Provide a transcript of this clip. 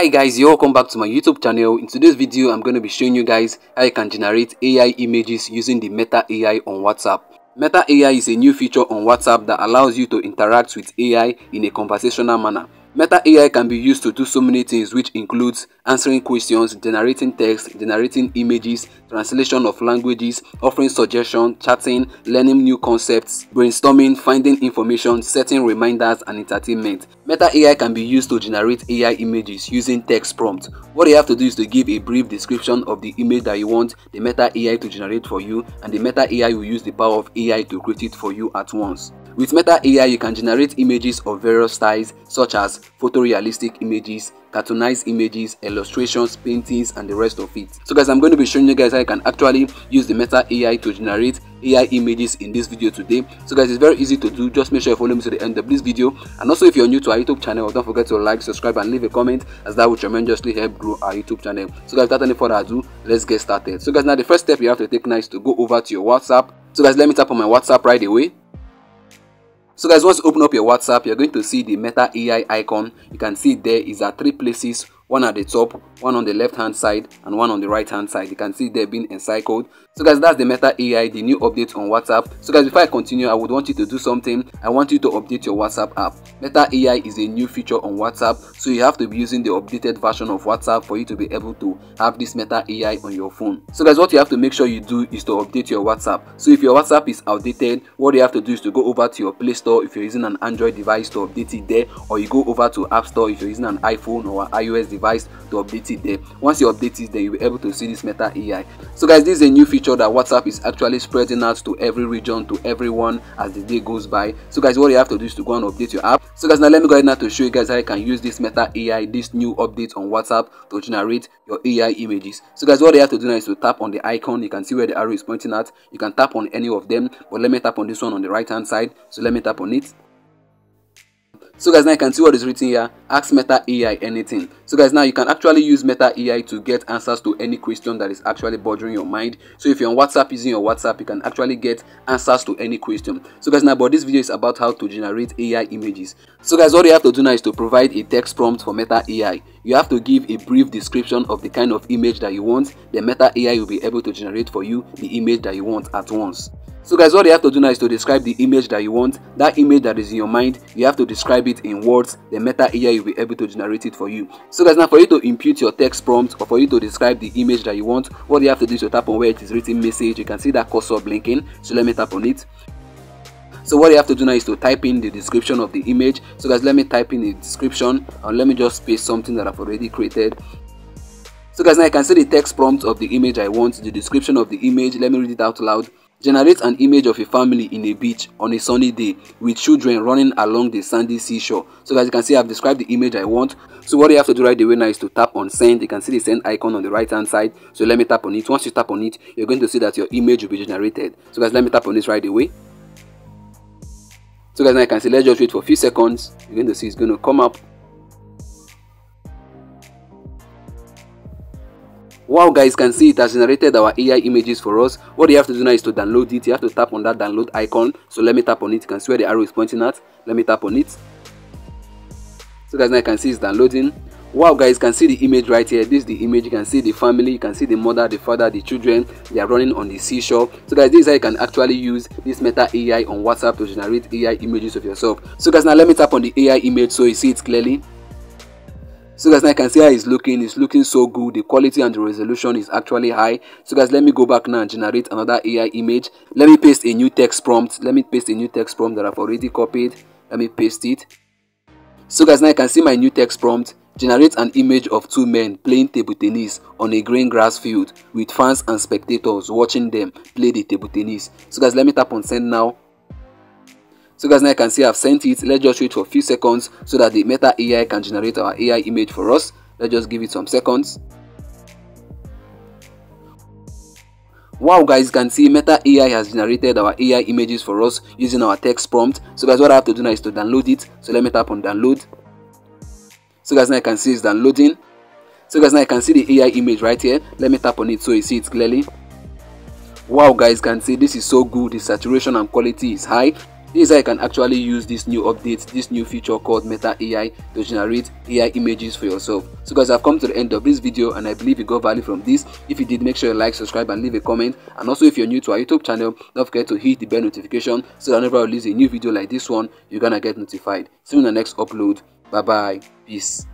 Hi guys, you're welcome back to my YouTube channel. In today's video, I'm going to be showing you guys how you can generate AI images using the Meta AI on WhatsApp. Meta AI is a new feature on WhatsApp that allows you to interact with AI in a conversational manner. Meta AI can be used to do so many things which includes answering questions, generating text, generating images, translation of languages, offering suggestions, chatting, learning new concepts, brainstorming, finding information, setting reminders and entertainment. Meta AI can be used to generate AI images using text prompt. What you have to do is to give a brief description of the image that you want the Meta AI to generate for you and the Meta AI will use the power of AI to create it for you at once. With Meta AI, you can generate images of various styles such as photorealistic images, cartoonized images, illustrations, paintings, and the rest of it. So guys, I'm going to be showing you guys how you can actually use the Meta AI to generate AI images in this video today. So guys, it's very easy to do. Just make sure you follow me to the end of this video. And also, if you're new to our YouTube channel, don't forget to like, subscribe, and leave a comment as that will tremendously help grow our YouTube channel. So guys, without any further ado, let's get started. So guys, now the first step you have to take now is to go over to your WhatsApp. So guys, let me tap on my WhatsApp right away. So guys, once you open up your WhatsApp, you're going to see the Meta AI icon. You can see there is at three places one at the top, one on the left hand side, and one on the right hand side. You can see they're being encircled. So guys, that's the Meta AI, the new update on WhatsApp. So guys, before I continue, I would want you to do something. I want you to update your WhatsApp app. Meta AI is a new feature on WhatsApp, so you have to be using the updated version of WhatsApp for you to be able to have this Meta AI on your phone. So guys, what you have to make sure you do is to update your WhatsApp. So if your WhatsApp is outdated, what you have to do is to go over to your Play Store if you're using an Android device to update it there, or you go over to App Store if you're using an iPhone or iOS device to update it there. Once you update it, then you'll be able to see this Meta AI. So guys, this is a new feature that WhatsApp is actually spreading out to every region, to everyone as the day goes by. So guys, what you have to do is to go and update your app. So guys, now let me go ahead now to show you guys how you can use this Meta AI, this new update on WhatsApp to generate your AI images. So guys, what you have to do now is to tap on the icon. You can see where the arrow is pointing at. You can tap on any of them, but let me tap on this one on the right hand side. So let me tap on it. So guys, now you can see what is written here. Ask Meta AI anything. So guys, now you can actually use Meta AI to get answers to any question that is actually bothering your mind. So if you're on WhatsApp using your WhatsApp, you can actually get answers to any question. So guys, now but this video is about how to generate AI images. So guys, all you have to do now is to provide a text prompt for Meta AI. You have to give a brief description of the kind of image that you want. The Meta AI will be able to generate for you the image that you want at once. So guys, all you have to do now is to describe the image that you want. That image that is in your mind, you have to describe it in words. The Meta AI will be able to generate it for you. So guys, now for you to impute your text prompt or for you to describe the image that you want, what you have to do is to tap on where it is written message. You can see that cursor blinking. So let me tap on it. So what you have to do now is to type in the description of the image. So guys, let me type in the description and let me just paste something that I've already created. So guys, now I can see the text prompt of the image I want, the description of the image. Let me read it out loud. Generate an image of a family in a beach on a sunny day with children running along the sandy seashore. So as you can see, I've described the image I want. So what you have to do right away now is to tap on send. You can see the send icon on the right hand side. So let me tap on it. Once you tap on it, you're going to see that your image will be generated. So guys, let me tap on this right away. So guys, now you can see, let's just wait for a few seconds. You're going to see it's going to come up Wow guys can see it has generated our AI images for us. What you have to do now is to download it. You have to tap on that download icon. So let me tap on it. You can see where the arrow is pointing at. Let me tap on it. So guys now you can see it's downloading. Wow guys can see the image right here. This is the image. You can see the family. You can see the mother, the father, the children. They are running on the seashore. So guys this is how you can actually use this Meta AI on WhatsApp to generate AI images of yourself. So guys now let me tap on the AI image so you see it clearly. So guys, now I can see how it's looking. It's looking so good. The quality and the resolution is actually high. So guys, let me go back now and generate another AI image. Let me paste a new text prompt. Let me paste a new text prompt that I've already copied. Let me paste it. So guys, now I can see my new text prompt. Generate an image of two men playing table tennis on a green grass field with fans and spectators watching them play the table tennis. So guys, let me tap on send now. So guys, now you can see I've sent it. Let's just wait for a few seconds so that the Meta AI can generate our AI image for us. Let's just give it some seconds. Wow guys, you can see Meta AI has generated our AI images for us using our text prompt. So guys, what I have to do now is to download it. So let me tap on download. So guys, now you can see it's downloading. So guys, now you can see the AI image right here. Let me tap on it so you see it clearly. Wow guys, can see this is so good. The saturation and quality is high this is how you can actually use this new update this new feature called meta ai to generate ai images for yourself. So guys i've come to the end of this video and i believe you got value from this. If you did make sure you like subscribe and leave a comment. And also if you're new to our youtube channel don't forget to hit the bell notification so that whenever i release a new video like this one you're gonna get notified. See you in the next upload. Bye bye peace